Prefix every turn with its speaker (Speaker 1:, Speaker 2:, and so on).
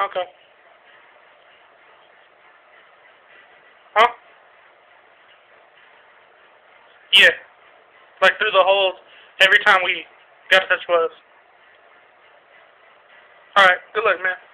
Speaker 1: Okay. Huh? Yeah. Like through the holes every time we got to touch gloves. Alright, good luck, man.